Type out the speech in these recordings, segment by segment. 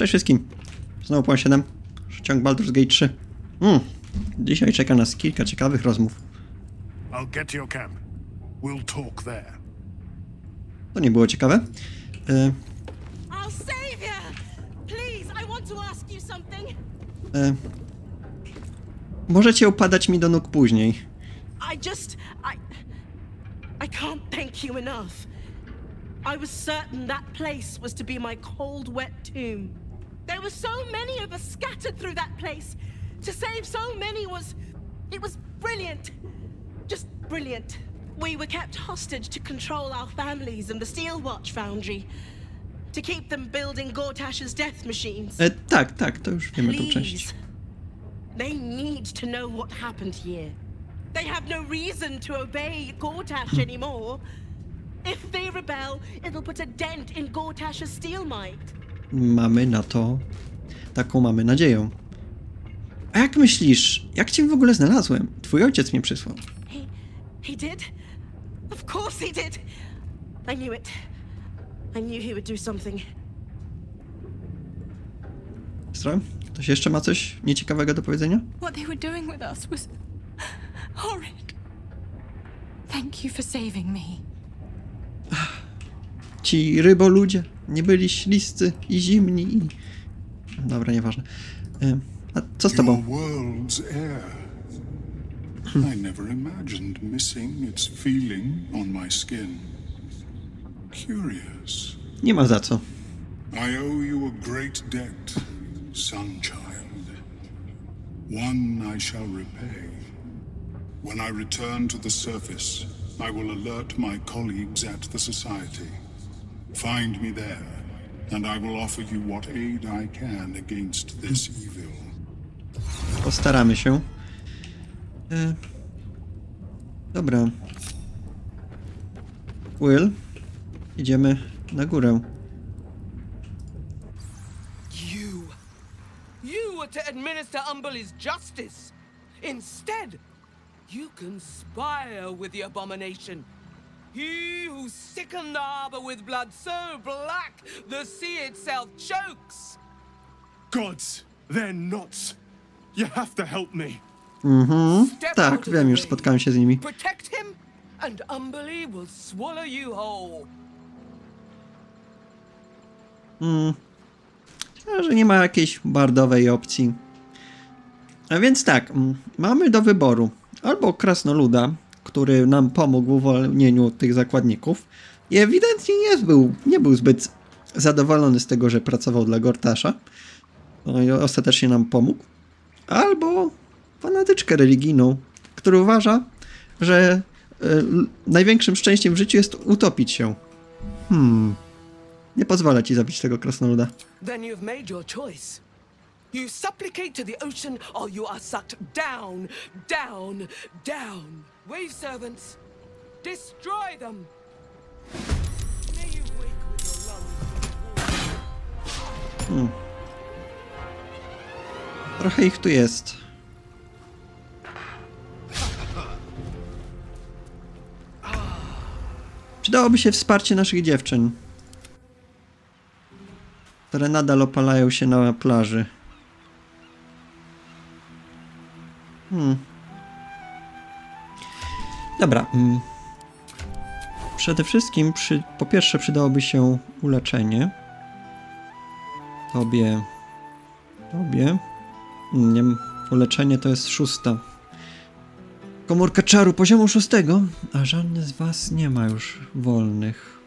Cześć wszystkim. Znowu po 7. Ciąg Baldur's Gate 3. Mm. Dzisiaj czeka nas kilka ciekawych rozmów. To nie było ciekawe. E, e, możecie upadać mi do nóg później. I just. I. I can't thank you enough. I was certain that place was to be my cold, wet tomb. There were so many of us scattered through that place. To save so many was. It was brilliant. Just brilliant. We were kept hostage to control our families and the Steel Watch Foundry. To keep them building Gortash's death machines. E, tak, tak, to już wiemy tą część. Please. They need to know what happened here. They have no reason to obey Gortash hmm. anymore. If they rebel, it'll put a dent in Gortash's steel might. Mamy na to. Taką mamy nadzieję. A jak myślisz, jak cię w ogóle znalazłem? Twój ojciec mnie przysłał. He, he did? Of course he did. I knew it. I knew he would do something. Stra? Ktoś jeszcze ma coś nieciekawego do powiedzenia? What they were doing with us was horrid. Thank you for saving me. Ci ryboludzie nie byli śliscy i zimni i... Dobra, nieważne. A co z tobą? I never imagined missing its feeling on my skin. Curious. Nie ma za co. I owe you a great debt, Sunchild. One I shall repay. When I return to the surface, I will alert my colleagues at the Society. Find me there, and I will offer you what aid I can against this evil. Postaramy się. E... Dobra. Will, idziemy na górę. You. You were to administer Umberly's justice. Instead, you conspire with the abomination. He who sickened the harbor with blood so black the sea itself chokes. Gods, they're nuts. You have to help me. Step Tak, wiem, już spotkałem się z nimi. Protect him, and Umberly will swallow you whole. A, że nie ma jakiejś bardowej opcji. A więc tak, mm, mamy do wyboru albo krasnoluda, który nam pomógł w uwolnieniu tych zakładników i ewidentnie nie był, nie był zbyt zadowolony z tego, że pracował dla Gortasza. No i ostatecznie nam pomógł. Albo fanatyczkę religijną, który uważa, że l- największym szczęściem w życiu jest utopić się. Hmm. Nie pozwolę ci zabić tego krasnoluda. Then you've made your choice. You supplicate to the ocean, or you are sucked down, down, down. Wave servants, destroy them. Lungs. Trochę ich tu jest. Przydałoby się wsparcie naszych dziewczyn, które nadal opalają się na plaży. Hmm. Dobra. mm. Przede wszystkim, przy, po pierwsze, przydałoby się uleczenie. Tobie. Tobie. Nie, uleczenie to jest szósta. Komórka czaru poziomu szóstego, a żadny z was nie ma już wolnych.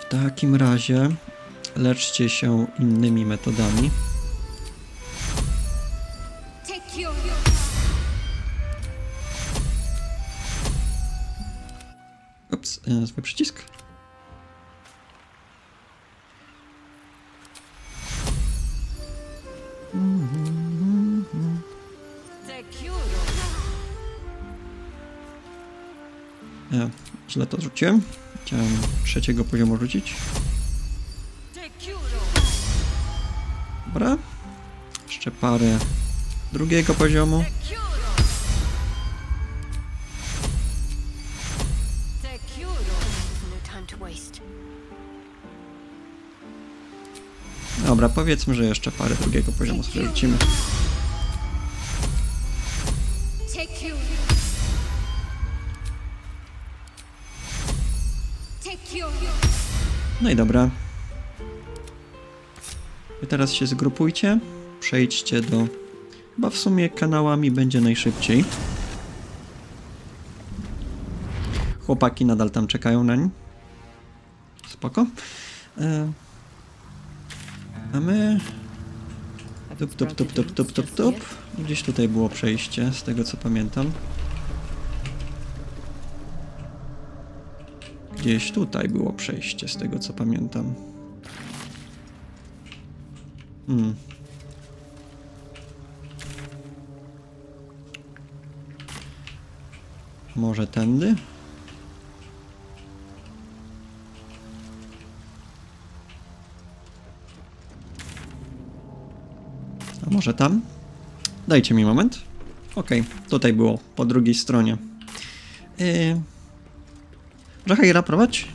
W takim razie leczcie się innymi metodami. E, zły przycisk. E, źle to rzuciłem. Chciałem trzeciego poziomu rzucić. Dobra. Jeszcze parę drugiego poziomu. Dobra, powiedzmy, że jeszcze parę drugiego poziomu sobie rzucimy. No i dobra. Wy teraz się zgrupujcie. Przejdźcie do... Chyba w sumie kanałami będzie najszybciej. Chłopaki nadal tam czekają nań. Spoko. E... A my... Tup, tup, tup, tup, tup, tup, tup. Gdzieś tutaj było przejście, z tego co pamiętam. Gdzieś tutaj było przejście, z tego co pamiętam. Hmm. Może tędy? Może tam? Dajcie mi moment. Okej, tutaj było, po drugiej stronie. Yy... Żachajra, prowadź.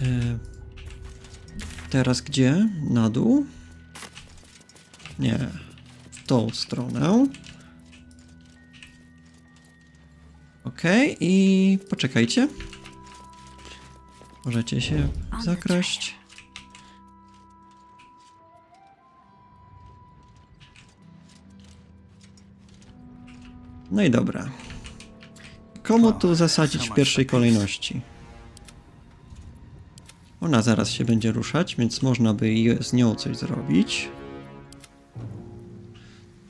Yy... Teraz gdzie? Na dół? Nie. W tą stronę. Okej, i poczekajcie. Możecie się zakraść. No i dobra. Komu tu zasadzić w pierwszej kolejności? Ona zaraz się będzie ruszać, więc można by z nią coś zrobić.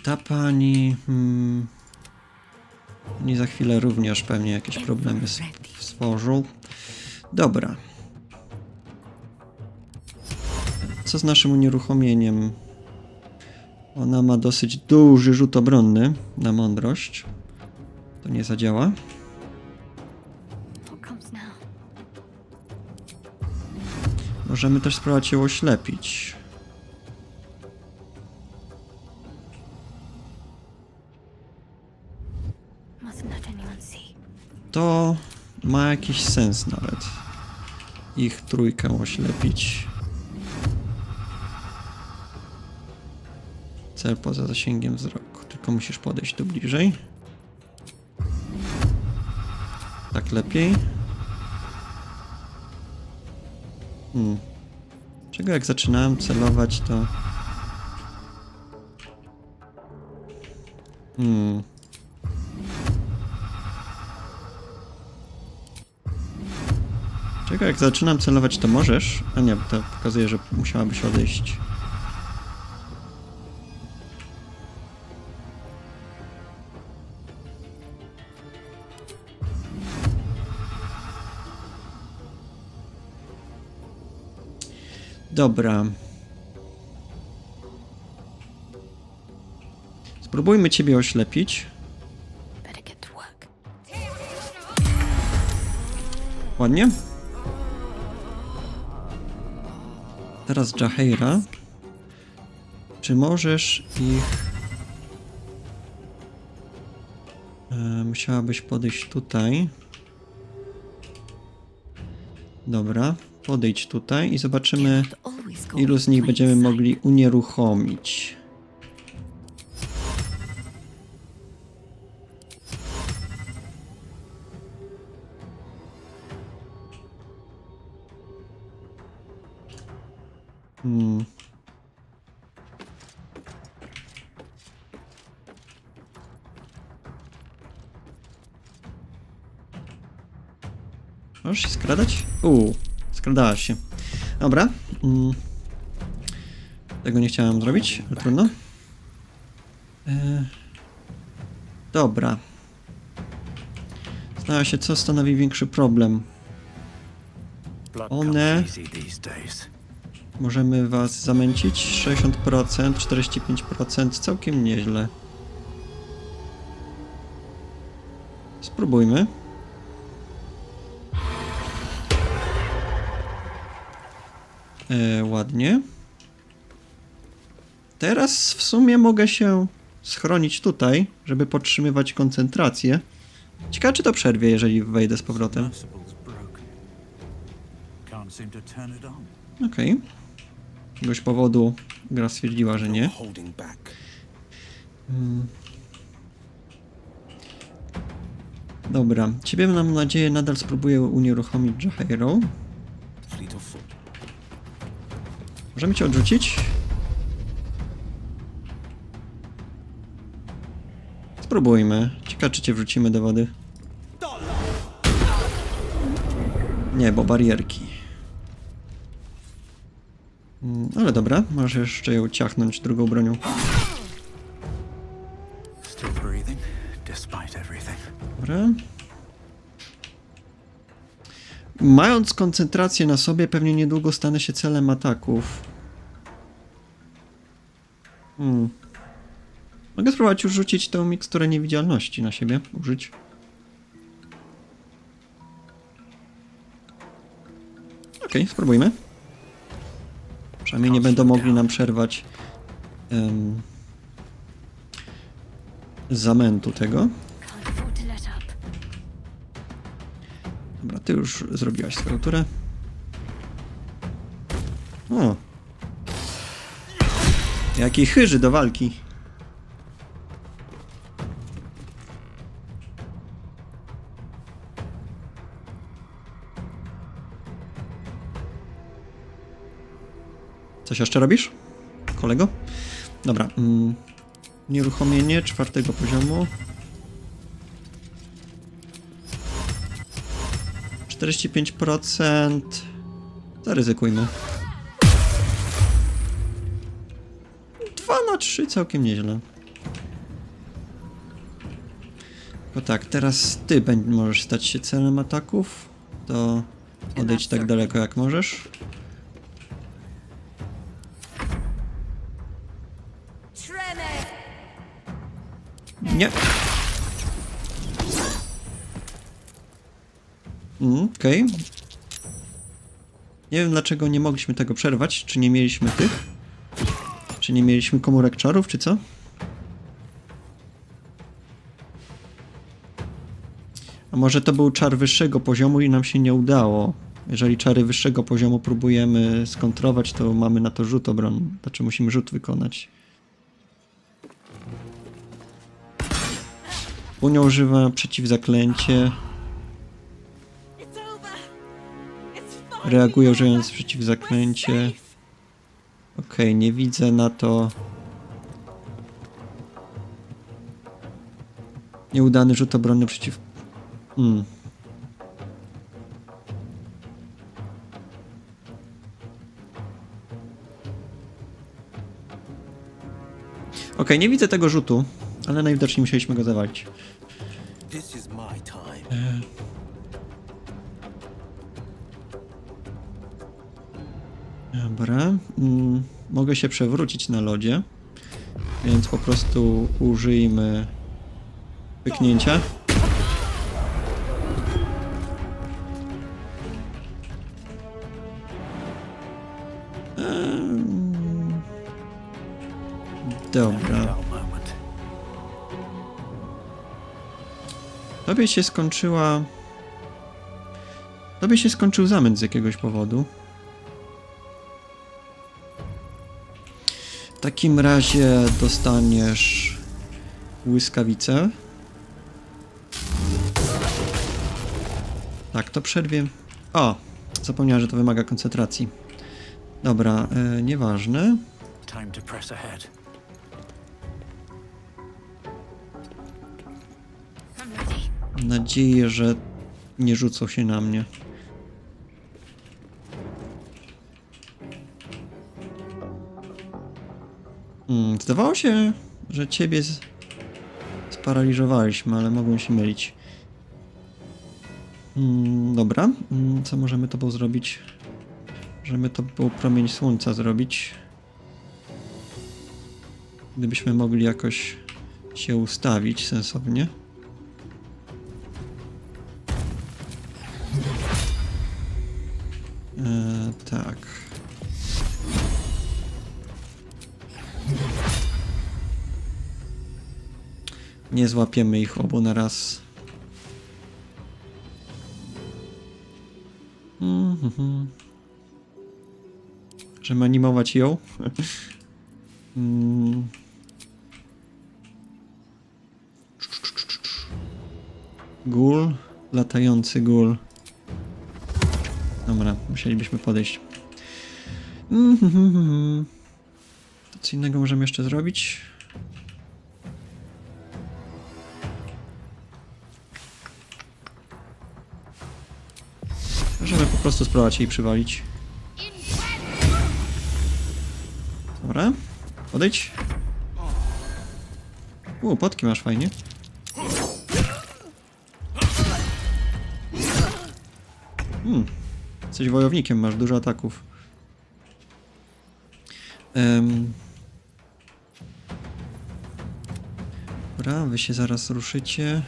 Ta pani... Hmm, oni za chwilę również pewnie jakieś problemy s- stworzą. Dobra. Co z naszym unieruchomieniem? Ona ma dosyć duży rzut obronny na mądrość. To nie zadziała. Możemy też spróbować ją oślepić. To ma jakiś sens nawet. Ich trójkę oślepić. Cel poza zasięgiem wzroku. Tylko musisz podejść tu bliżej. Tak lepiej. Hmm. Czego jak zaczynałem celować to... Hmm. Czego jak zaczynam celować to możesz? A nie, to pokazuje, że musiałabyś odejść. Dobra. Spróbujmy ciebie oślepić. Ładnie. Teraz Jaheira. Czy możesz ich... E, musiałabyś podejść tutaj. Dobra, podejdź tutaj i zobaczymy, ilu z nich będziemy mogli unieruchomić. Hmm. Możesz się skradać? Uuu, skradałaś się. Dobra. Mm. Tego nie chciałem zrobić, ale trudno. E... Dobra. Zastanawiam się, co stanowi większy problem. One... Możemy was zamęcić. 60%, 45%, całkiem nieźle. Spróbujmy. E, ładnie. Teraz w sumie mogę się schronić tutaj, żeby podtrzymywać koncentrację. Ciekawe, czy to przerwie, jeżeli wejdę z powrotem. Submersible's broken. Can't seem to turn it on. Okej. jakiegoś powodu gra stwierdziła, że nie. Back. Dobra, ciebie mam nadzieję nadal spróbuję unieruchomić Jahairo. Możemy cię odrzucić? Spróbujmy. Ciekawe, czy cię wrzucimy do wody. Nie, bo barierki. Mm, Ale dobra, możesz jeszcze ją ciachnąć drugą bronią. Dobra. Mając koncentrację na sobie, pewnie niedługo stanę się celem ataków. Hmm. Mogę spróbować już rzucić tę miksturę niewidzialności na siebie. Użyć. Okej, spróbujmy. Przynajmniej nie będą mogli nam przerwać em, zamętu tego. Ty już zrobiłaś swoją turę. O! Jaki chyży do walki. Coś jeszcze robisz, kolego? Dobra. Mm, nieruchomienie czwartego poziomu. 45%. Zaryzykujmy. 2 na 3 całkiem nieźle. No tak, teraz ty możesz stać się celem ataków. To odejdź tak daleko jak możesz. Nie. Mm, Okej. Nie wiem dlaczego nie mogliśmy tego przerwać. Czy nie mieliśmy tych? Czy nie mieliśmy komórek czarów, czy co? A może to był czar wyższego poziomu i nam się nie udało. Jeżeli czary wyższego poziomu próbujemy skontrować, to mamy na to rzut obronny. Znaczy musimy rzut wykonać. Unia używa przeciwzaklęcie. Reaguje używając przeciwzaklęcie. Okej, nie widzę na to. Nieudany rzut obronny przeciw. Hmm. Okej, nie widzę tego rzutu, ale najwidoczniej musieliśmy go zawalić. Dobra. Mm, mogę się przewrócić na lodzie, więc po prostu użyjmy pyknięcia. Dobra. Tobie się skończyła... Tobie się skończył zamęt z jakiegoś powodu. Takim razie dostaniesz błyskawicę. Tak, to przerwie. O! Zapomniałem, że to wymaga koncentracji. Dobra, e, nieważne. Time to press ahead. Nadzieję, że nie rzucą się na mnie. Zdawało się, że ciebie z... sparaliżowaliśmy, ale mogłem się mylić. Hmm, dobra, hmm, co możemy tobą zrobić? Możemy to był promień słońca zrobić. Gdybyśmy mogli jakoś się ustawić sensownie. Nie złapiemy ich obu na raz. Mhm. Żeby animować ją. Mm. Gul, latający gul. Dobra, musielibyśmy podejść. Mhm. To co innego możemy jeszcze zrobić? Prostu spróbować jej przywalić. Dobra, podejdź. U, potki masz fajnie. Hmm. Jesteś wojownikiem, masz dużo ataków. Um. Dobra, wy się zaraz ruszycie.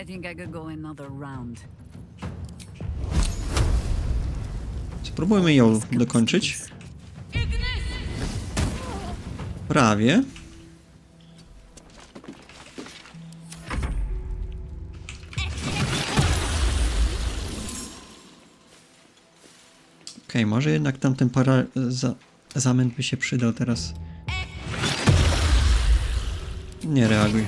I think I could go another round. Spróbujmy ją dokończyć. Prawie. Okej, może jednak tamten para... Za, zamęt by się przydał teraz. Nie reaguj.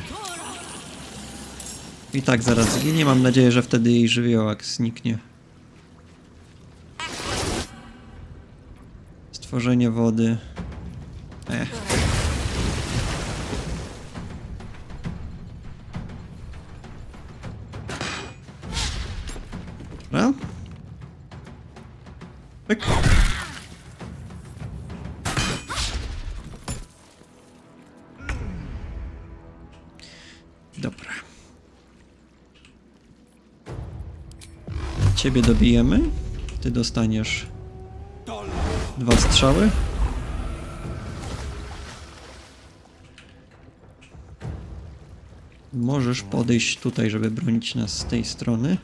I tak zaraz zginie. Mam nadzieję, że wtedy jej żywiołak zniknie. Stworzenie wody. Ech. Ciebie dobijemy. Ty dostaniesz dwa strzały. Możesz podejść tutaj, żeby bronić nas z tej strony.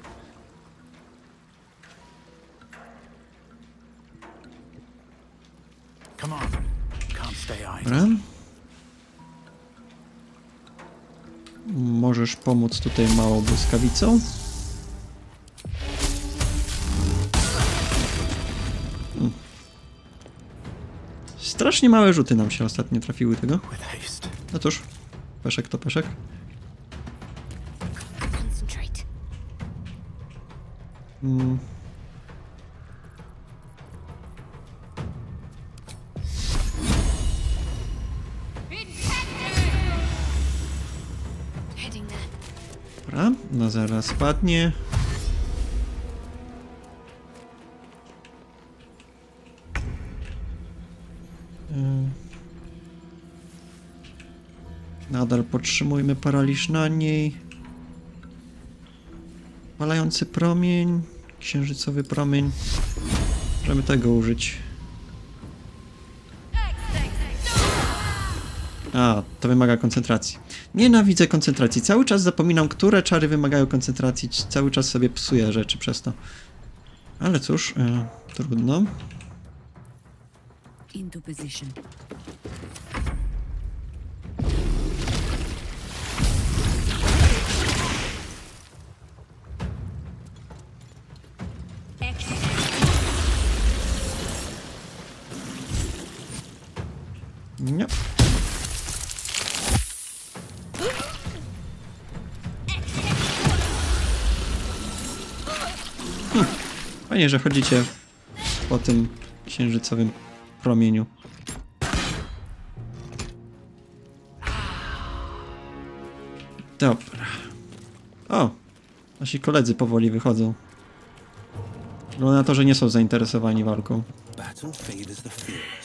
Dobra. Możesz pomóc tutaj małą błyskawicą. Strasznie małe rzuty nam się ostatnio trafiły tego. No cóż, peszek to peszek. Mm. There. Dobra, no zaraz spadnie. Nadal podtrzymujmy paraliż na niej. Palający promień, księżycowy promień. Możemy tego użyć. A, to wymaga koncentracji. Nienawidzę koncentracji. Cały czas zapominam, które czary wymagają koncentracji. Cały czas sobie psuję rzeczy przez to. Ale cóż, e, trudno. Fajnie, że chodzicie po tym księżycowym promieniu. Dobra. O! Nasi koledzy powoli wychodzą. Wygląda na to, że nie są zainteresowani walką. Battle favors the fearless.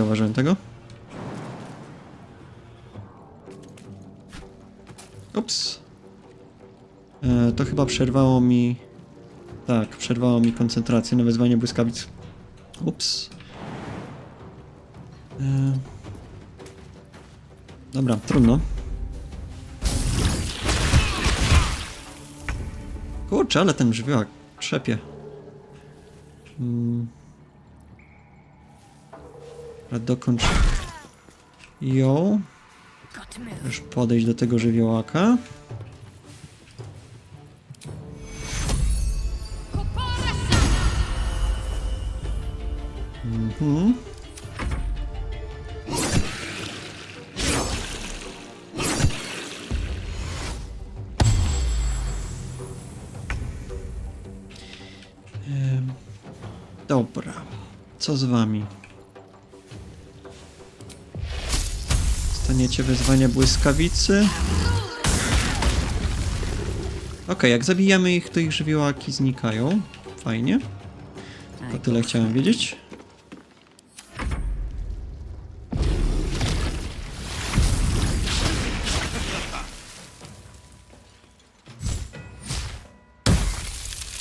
Zauważyłem tego. Ups. E, to chyba przerwało mi... Tak, przerwało mi koncentrację na wezwanie błyskawic. Ups. E... Dobra, trudno. Kurczę, ale ten żywiołak trzepie. Hmm. Dobra, dokończ ją. Już podejść do tego żywiołaka. Mhm. Dobra. Co z wami? Wezwania błyskawicy. Okej, jak zabijamy ich, to ich żywiołaki znikają. Fajnie. To tyle chciałem wiedzieć.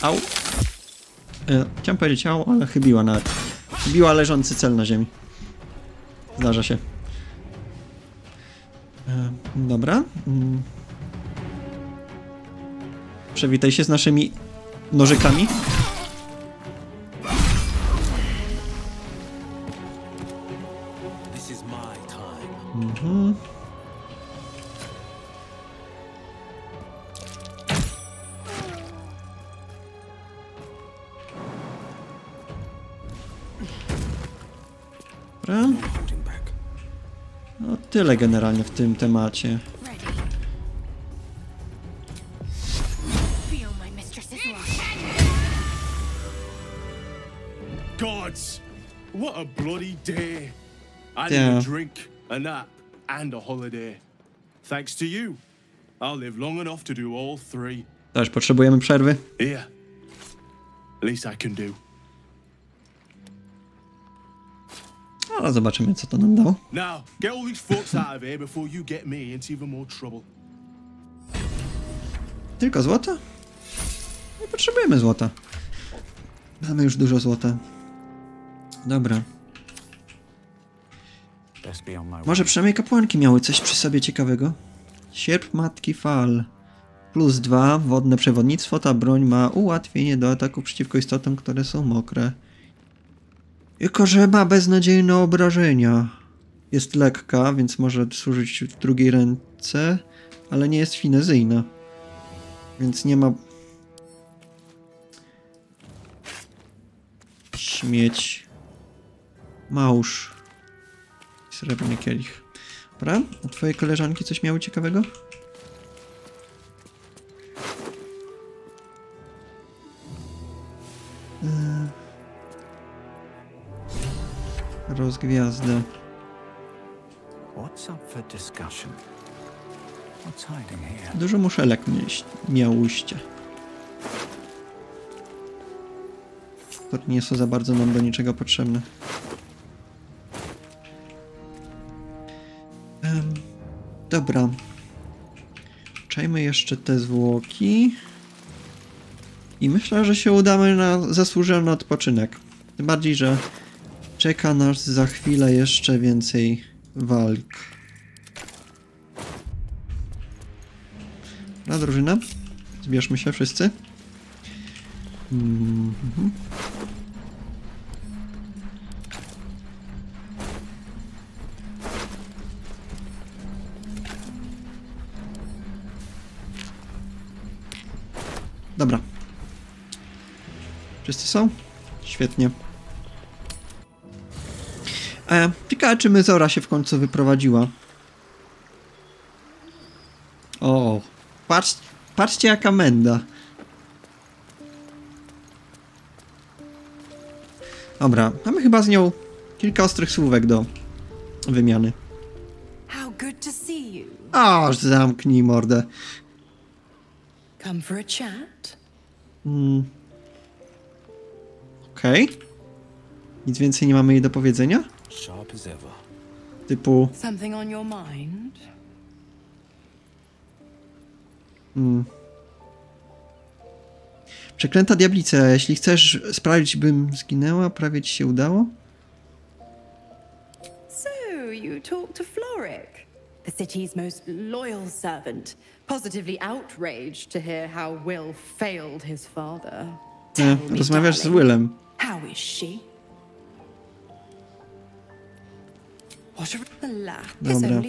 Au. E, chciałem powiedzieć au, ale chybiła nawet. Chybiła leżący cel na ziemi. Zdarza się. Dobra. Mm. Przywitaj się z naszymi nożykami. Tyle generalnie w tym temacie. Gods! What a bloody day! I need Yeah. a drink, a nap, and a holiday. Thanks to you, I'll live long enough to do all three. Też potrzebujemy przerwy. Here. Least I can do. Ale zobaczymy co to nam dało. Now, get all these folks out of here before you get me into even more trouble. Tylko złota? Nie potrzebujemy złota. Mamy już dużo złota. Dobra. Może przynajmniej kapłanki miały coś przy sobie ciekawego. Sierp Matki Fal. Plus dwa, wodne przewodnictwo. Ta broń ma ułatwienie do ataku przeciwko istotom, które są mokre. Jako, że ma beznadziejne obrażenia. Jest lekka, więc może służyć w drugiej ręce, ale nie jest finezyjna. Więc nie ma... Śmieć. Małż. Srebrny kielich. Dobra, a twoje koleżanki coś miały ciekawego? Hiding here? Dużo muszelek mieć, miałyście. Które nie są za bardzo nam do niczego potrzebne. Em, dobra. Czajmy jeszcze te zwłoki. I myślę, że się udamy na zasłużony odpoczynek. Tym bardziej, że czeka nas za chwilę jeszcze więcej walk. Na drużynę. Zbierzmy się wszyscy. Mhm. Dobra. Wszyscy są? Świetnie. E, ciekawe, czy Myzora się w końcu wyprowadziła. O, patrz, patrzcie jaka menda. Dobra, mamy chyba z nią kilka ostrych słówek do wymiany. Aż zamknij mordę. Come for a chat? Mm. Okej. Nic więcej nie mamy jej do powiedzenia? Sharp as ever. Typu... Something on your mind? Mm. Przeklęta diablica, jeśli chcesz sprawić, bym zginęła, prawie ci się udało? So you talked to Floric, the city's most loyal servant, positively outraged to hear how Will failed his father. E, Tell me, rozmawiasz z Willem. How is she? Dobra.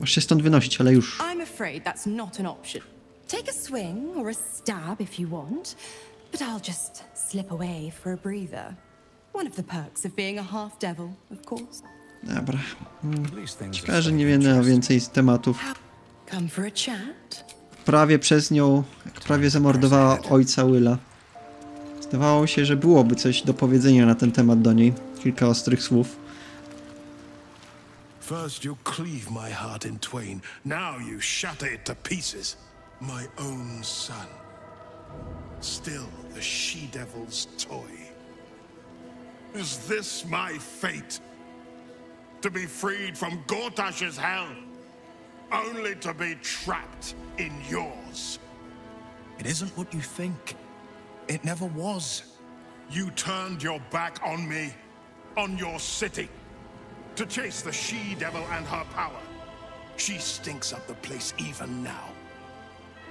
Masz się stąd wynosić, ale już. I'm afraid that's not an option. Take a swing or a stab if you want, but I'll just slip away for a breather. One of the perks of being a half devil, of course. Dobra. Mm. Things Szkoda, że nie wiemy więcej z tematów. Prawie przez nią, jak prawie zamordowała ojca Willa. Zdawało się, że byłoby coś do powiedzenia na ten temat do niej. Kilka ostrych słów. First you cleave my heart in twain, now you shatter it to pieces. My own son. Still the she-devil's toy. Is this my fate? To be freed from Gortash's hell? Only to be trapped in yours? It isn't what you think. It never was. You turned your back on me, on your city, to chase the she-devil and her power. She stinks up the place even now.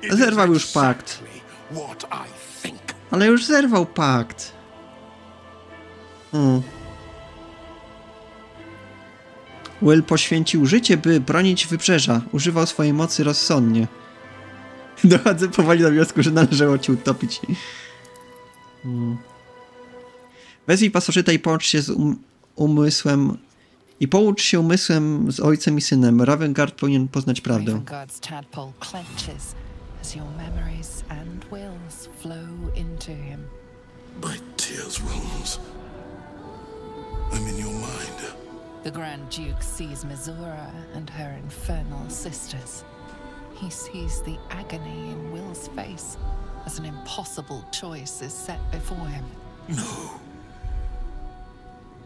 Zerwał już pakt. exactly what I think. Ale już zerwał pakt. Hmm. Will poświęcił życie, by bronić wybrzeża. Używał swojej mocy rozsądnie. Dochodzę powoli do wniosku, że należało ci utopić. Hmm. Wezwij pasożyta i połącz się z um umysłem i połącz się umysłem z ojcem i synem. Ravengard powinien poznać prawdę. Ravengard's tadpole clenches as your memories and wills flow into him. My tears wounds. I'm in your mind. The Grand Duke sees Mizora and her infernal sisters. He sees the agony in Will's face as an impossible choice is set before him. No.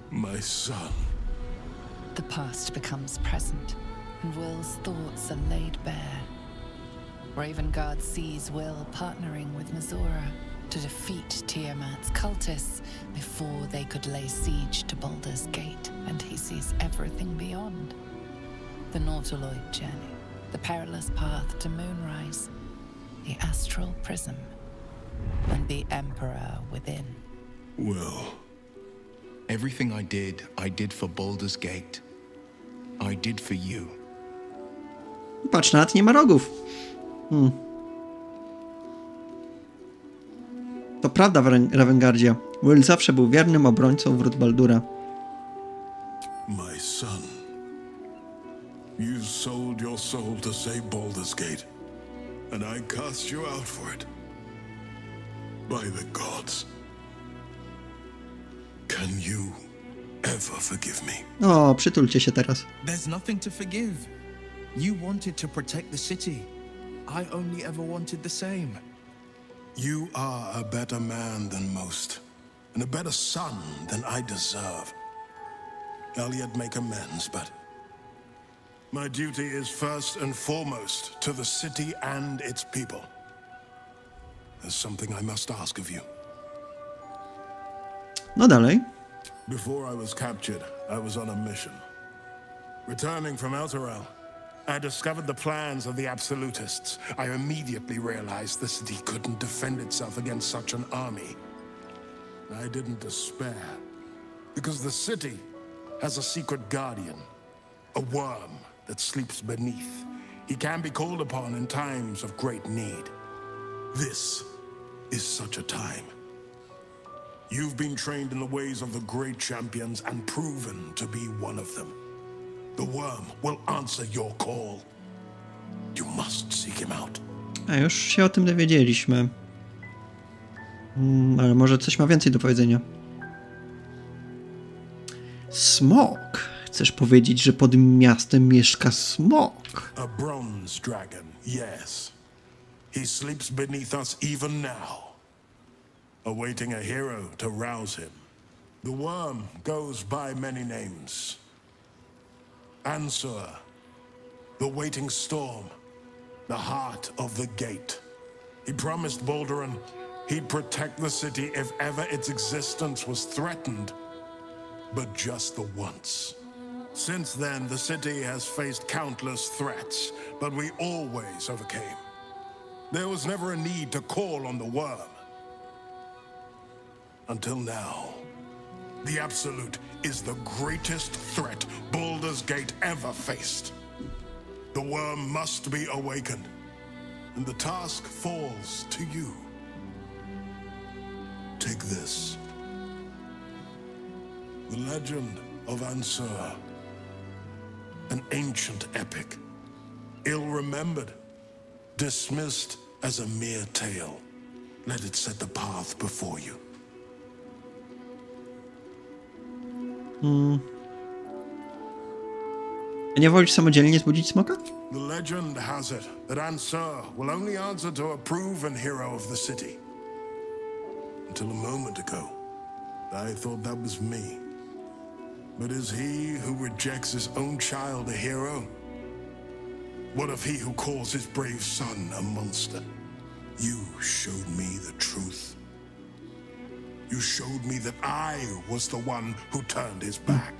My son. The past becomes present, and Will's thoughts are laid bare. Ravengard sees Will partnering with Mizora to defeat Tiamat's cultists before they could lay siege to Baldur's Gate, and he sees everything beyond. The Nautiloid journey, the perilous path to Moonrise, the astral prism, and the Emperor within. Will. Everything I did, I did for Baldur's Gate. I did for you. Patrz, nawet nie ma rogów. Hmm. To prawda, Ren- Ravengardzie. Will zawsze był wiernym obrońcą wrót Baldura. My son. You sold your soul to save Baldur's Gate. And I cast you out for it. By the gods. Can you ever forgive me? O, przytulcie się teraz. There's nothing to forgive. You wanted to protect the city. I only ever wanted the same. You are a better man than most, and a better son than I deserve. I'll yet make amends, but my duty is first and foremost to the city and its people. There's something I must ask of you. No dalej. Before I was captured, I was on a mission. Returning from Elturel, I discovered the plans of the Absolutists. I immediately realized the city couldn't defend itself against such an army. I didn't despair, because the city has a secret guardian, a worm that sleeps beneath. He can be called upon in times of great need. This is such a time. You've been trained in the ways of the great champions and proven to be one of them. The worm will answer your call. You must seek him out. A już się o tym dowiedzieliśmy. Mm, ale może coś ma więcej do powiedzenia. Smok. Chcesz powiedzieć, że pod miastem mieszka smok? A bronze dragon, yes. He sleeps beneath us even now, awaiting a hero to rouse him. The worm goes by many names. Answer, the waiting storm, the heart of the gate. He promised Balduran He'd protect the city if ever its existence was threatened. But just the once. Since then, the city has faced countless threats, but we always overcame. There was never a need to call on the worm. Until now. The Absolute is the greatest threat Baldur's Gate ever faced. The worm must be awakened, and the task falls to you. Take this. The legend of Ansur. An ancient epic. Ill-remembered. Dismissed as a mere tale. Let it set the path before you. Hmm. Nie wolisz samodzielnie zbudzić smoka? The legend has it that Ansur will only answer to a proven hero of the city. Until a moment ago, I thought that was me. But is he who rejects his own child a hero? What of he who calls his brave son a monster? You showed me the truth. You showed me that I was the one who turned his back.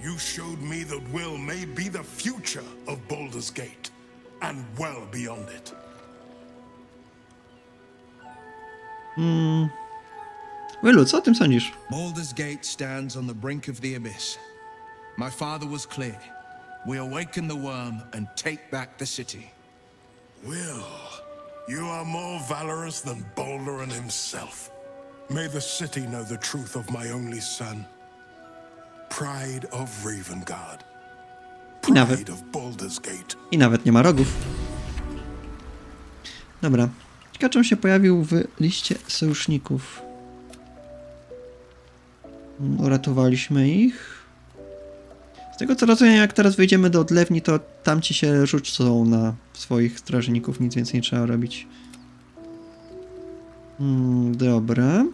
You showed me that Will may be the future of Baldur's Gate, and well beyond it. Hmm. Willu, co o tym sądzisz? Baldur's Gate stands on the brink of the abyss. My father was clear. We awaken the worm and take back the city. Will, you are more valorous than Baldurin himself. May the city know the truth of my only son. Pride of Ravengard. I nawet, Pride of Baldur's Gate. I nawet nie ma rogów. Dobra. Ciekawe, się pojawił w liście sojuszników. Uratowaliśmy ich. Z tego co rozumiem, jak teraz wejdziemy do odlewni, to tamci się rzucą na swoich strażników. Nic więcej nie trzeba robić. Mm, dobra.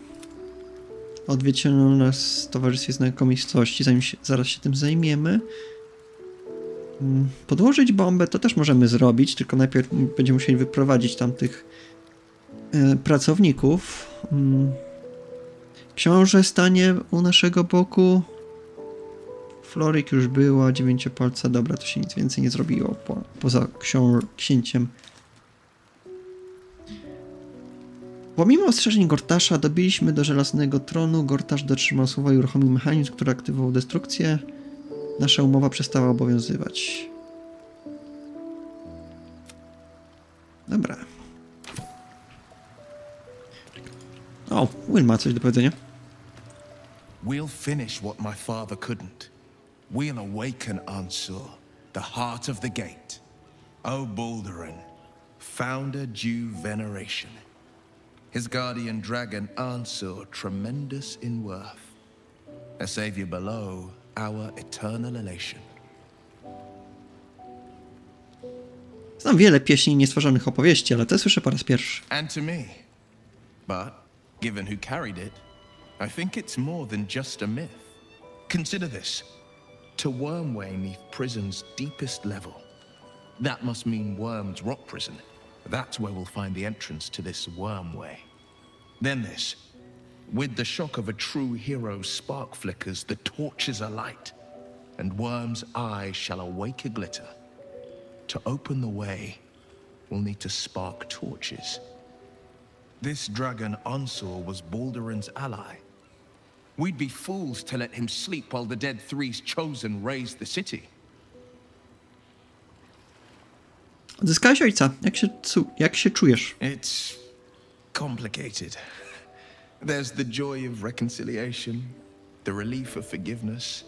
Odwiedźono nas Towarzystwie Znakomistości, zanim się, zaraz się tym zajmiemy. Mm, Podłożyć bombę to też możemy zrobić, tylko najpierw będziemy musieli wyprowadzić tamtych e, pracowników. Mm. Książę stanie u naszego boku. Floryk już była, dziewięciopolca, dobra, to się nic więcej nie zrobiło po, poza księciem. Pomimo ostrzeżeń Gortasza dobiliśmy do żelaznego tronu. Gortasz dotrzymał słowa i uruchomił mechanizm, który aktywował destrukcję. Nasza umowa przestała obowiązywać. Dobra. O, Will ma coś do powiedzenia. We'll finish what my father couldn't. We'll awaken Ansur, the heart of the gate. O Baldurin, founder due veneration. His guardian dragon Ansur, tremendous in worth. A savior below, our eternal elation. Znam wiele pieśni niestworzonych opowieści, ale te słyszę po raz pierwszy. And to me. But, given who carried it, I think it's more than just a myth. Consider this. To Wormway neath prison's deepest level. That must mean Worm's rock prison. That's where we'll find the entrance to this Wormway. Then this. With the shock of a true hero's spark flickers, the torches alight, and Worm's eyes shall awake a glitter. To open the way, we'll need to spark torches. This dragon Ansor was Baldurin's ally. We'd be fools to let him sleep while the Dead Three's chosen raised the city. Odzyskałeś ojca. Jak się, jak się czujesz? It's complicated. There's the joy of reconciliation, the relief of forgiveness,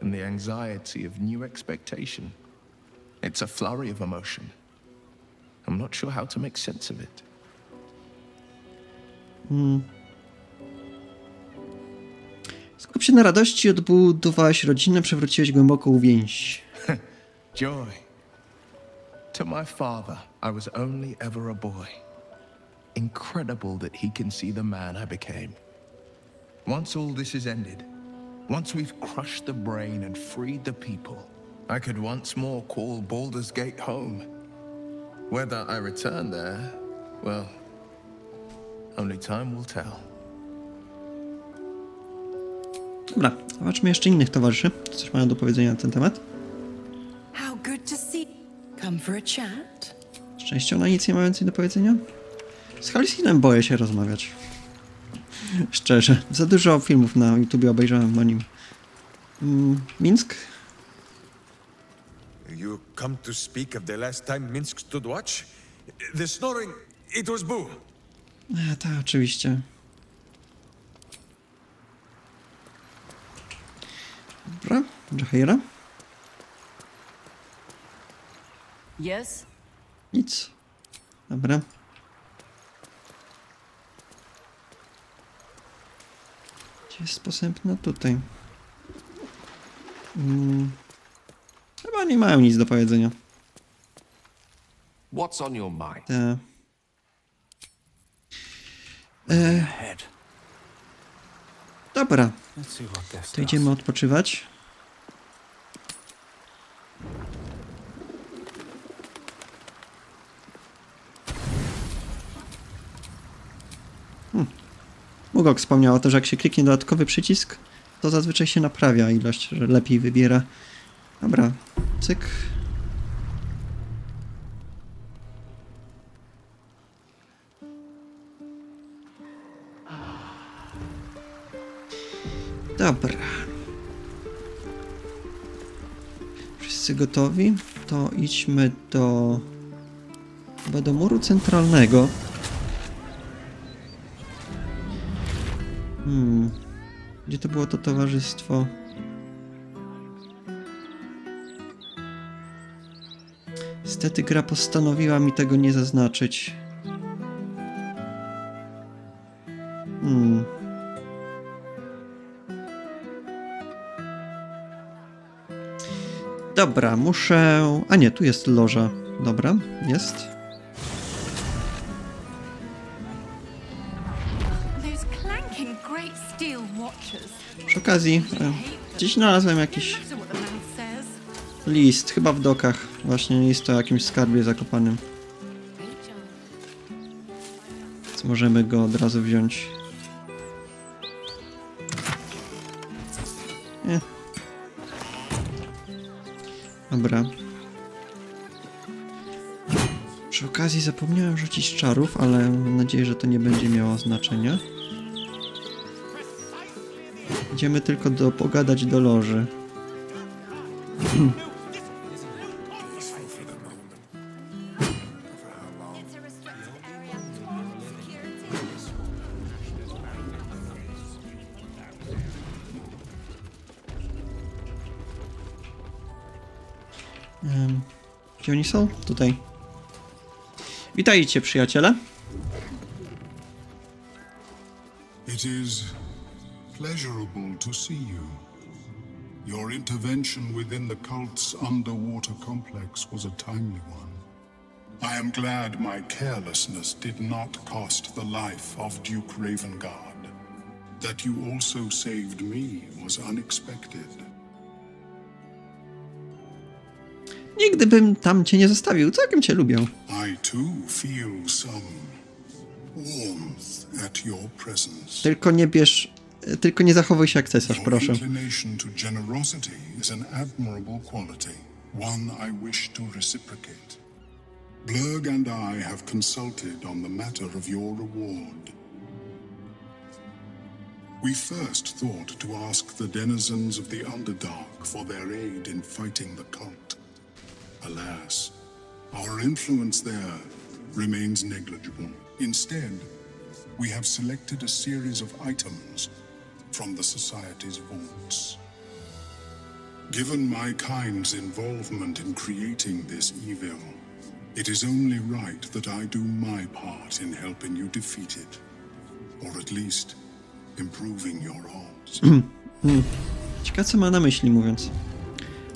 and the anxiety of new expectation. It's a flurry of emotion. I'm not sure how to make sense of it. Hmm. Skup się na radości, odbudowałeś rodzinę, przewróciłeś głęboką więź. Joy. To my father, I was only ever a boy. Incredible that he can see the man I became. Once all this is ended, once we've crushed the brain and freed the people, I could once more call Baldur's Gate home. Whether I return there, well, Only time will tell. Dobra, zobaczmy jeszcze innych towarzyszy. Co Coś mają do powiedzenia na ten temat. How good to see. Come for a chat? Z częścią na nic nie ma więcej do powiedzenia. Z Halcinem boję się rozmawiać. Szczerze, za dużo filmów na YouTubie obejrzałem o nim. Mm, Minsk? You come to speak of the last time Minsk stood watch? The snoring, it was Boo. E, tak, oczywiście. Dobra, Jaheira? Yes? Nic. Dobra. Gdzie jest posępna? Tutaj. Mm. Chyba nie mają nic do powiedzenia. What's on your mind? Te... E, dobra, To idziemy odpoczywać. Hmm. Mugok wspomniał o tym, że jak się kliknie dodatkowy przycisk, to zazwyczaj się naprawia ilość, że lepiej wybiera. Dobra, cyk. Dobra. Wszyscy gotowi? To idźmy do... Chyba do muru centralnego. Hmm. Gdzie to było to towarzystwo? Niestety gra postanowiła mi tego nie zaznaczyć. Dobra, muszę... A nie, tu jest loża. Dobra, jest. Przy okazji, e, gdzieś znalazłem jakiś list, chyba w dokach. Właśnie list o jakimś skarbie zakopanym. Więc możemy go od razu wziąć. Dobra. Przy okazji zapomniałem rzucić czarów, ale mam nadzieję, że to nie będzie miało znaczenia. Idziemy tylko do, pogadać do loży. Są? Tutaj. Witajcie, przyjaciele. It is pleasurable to see you. Your intervention within the cult's underwater complex was a timely one. I am glad my carelessness did not cost the life of Duke Ravengard. That you also saved me was unexpected. Nigdy bym tam cię nie zostawił. Całkiem cię lubię. Tylko nie bierz... Tylko nie zachowuj się jak cesarz, proszę. one I wish to reciprocate. Blurg and I have consulted on the matter of your reward. We first thought to ask the denizens of the Underdark for their aid in fighting the cult. Alas, our influence there remains negligible. Instead, we have selected a series of items from the Society's vaults. Given my kind's involvement in creating this evil, it is only right that I do my part in helping you defeat it, or at least improving your odds. Hmm. Ciekawe co ma na myśli mówiąc.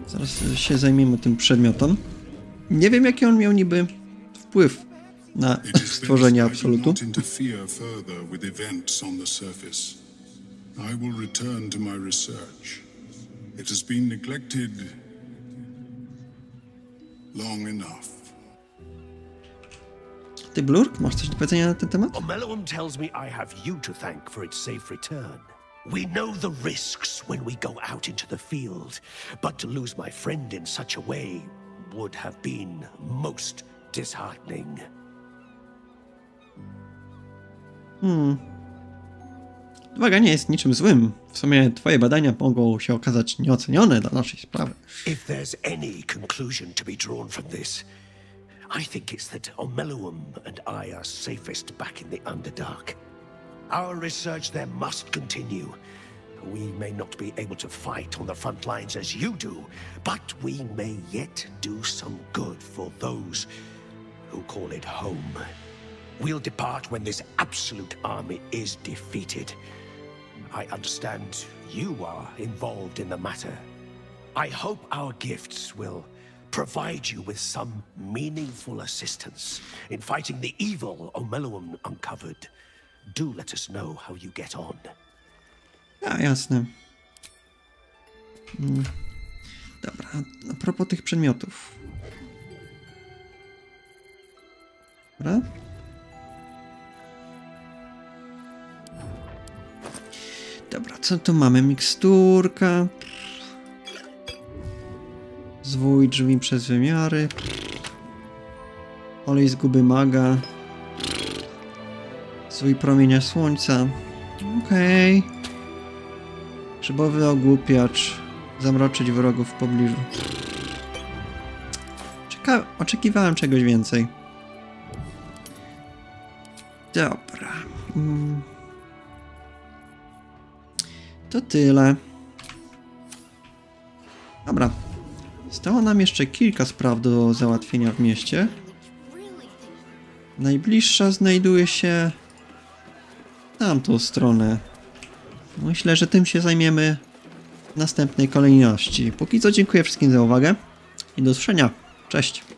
Zaraz się zajmiemy tym przedmiotem. Nie wiem jaki on miał niby wpływ na stworzenie absolutu. I will return to my research. It has been neglected long enough. Ty, Blurk, masz coś do powiedzenia na ten temat? Omeluum tells me I have you to thank for its safe return. We know the risks when we go out into the field, but to lose my friend in such a way would have been most disheartening. Hmm. Uwaga nie jest niczym złym. W sumie twoje badania mogą się okazać nieocenione dla naszej sprawy. If there's any conclusion to be drawn from this, I think it's that Omeluum and I are safest back in the Underdark. Our research there must continue. We may not be able to fight on the front lines as you do, but we may yet do some good for those who call it home. We'll depart when this absolute army is defeated. I understand you are involved in the matter. I hope our gifts will provide you with some meaningful assistance in fighting the evil Omeluum uncovered. Do let us know how you get on. A, jasne. Mm. Dobra, a propos tych przedmiotów. Dobra. Dobra, co tu mamy? Miksturka. Zwój drzwi przez wymiary. Olej z guby maga. Zwój promienia słońca. Okej. Okay. Grzybowy ogłupiacz. Zamroczyć wrogów w pobliżu. Czeka oczekiwałem czegoś więcej. Dobra. Mm. To tyle. Dobra. Stało nam jeszcze kilka spraw do załatwienia w mieście. Najbliższa znajduje się tamtą stronę. Myślę, że tym się zajmiemy w następnej kolejności. Póki co dziękuję wszystkim za uwagę i do usłyszenia. Cześć!